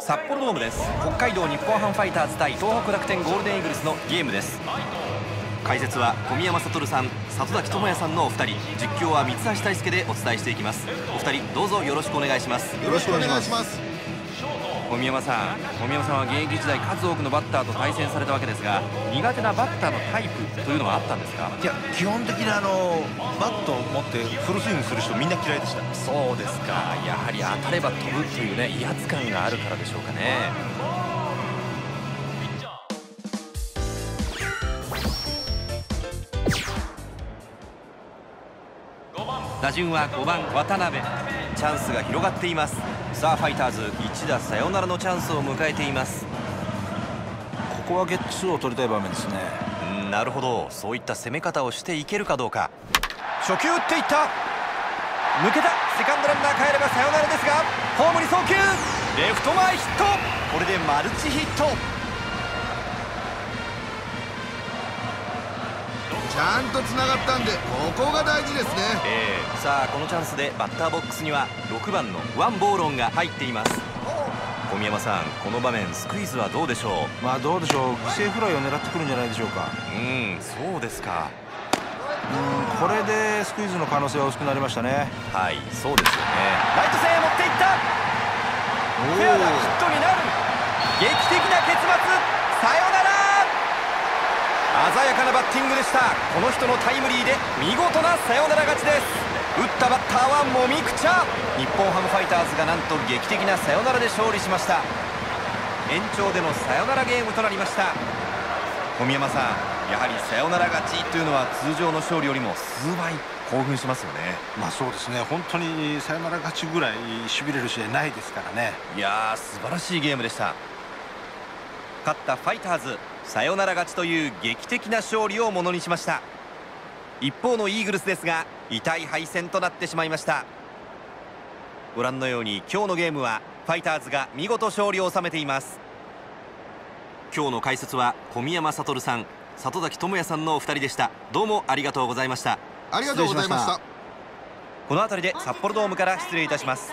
札幌ドームです。北海道日本ハムファイターズ対東北楽天ゴールデンイーグルスのゲームです。解説は小宮山悟さん里崎智也さんのお二人。実況は三橋大輔でお伝えしていきます。お二人どうぞよろしくお願いします。よろしくお願いします。小宮山さん。小宮山さんは現役時代数多くのバッターと対戦されたわけですが苦手なバッターのタイプというのはあったんですか？いや基本的にあのバットを持ってフルスイングする人みんな嫌いでした。そうですか。やはり当たれば飛ぶというね威圧感があるからでしょうかね。打順は5番渡辺チャンスが広がっています。さあファイターズ一打サヨナラのチャンスを迎えています。ここはゲッツーを取りたい場面ですね。うんなるほど。そういった攻め方をしていけるかどうか。初球打っていった。抜けた。セカンドランナー帰ればサヨナラですがホームに送球。レフト前ヒット。これでマルチヒットちゃんとつながったんでここが大事ですね、えー、さあこのチャンスでバッターボックスには6番のワンボーロンが入っています。小宮山さんこの場面スクイズはどうでしょう？まあどうでしょう。犠牲フライを狙ってくるんじゃないでしょうか。うんそうですか。うんこれでスクイズの可能性は薄くなりましたね。はいそうですよね。ライト線へ持っていった。フェアなヒットになる。劇的な結末。さよなら鮮やかなバッティングでした。この人のタイムリーで見事なサヨナラ勝ちです。打ったバッターはもみくちゃ。日本ハムファイターズがなんと劇的なサヨナラで勝利しました。延長でのサヨナラゲームとなりました。小宮山さんやはりサヨナラ勝ちというのは通常の勝利よりも数倍興奮しますよね。まあそうですね。本当にサヨナラ勝ちぐらいしびれる試合ないですからね。いやー素晴らしいゲームでした。勝ったファイターズサヨナラ勝ちという劇的な勝利をものにしました。一方のイーグルスですが痛い敗戦となってしまいました。ご覧のように今日のゲームはファイターズが見事勝利を収めています。今日の解説は小宮山悟さん里崎智也さんのお二人でした。どうもありがとうございました。ありがとうございました。この辺りで札幌ドームから失礼いたします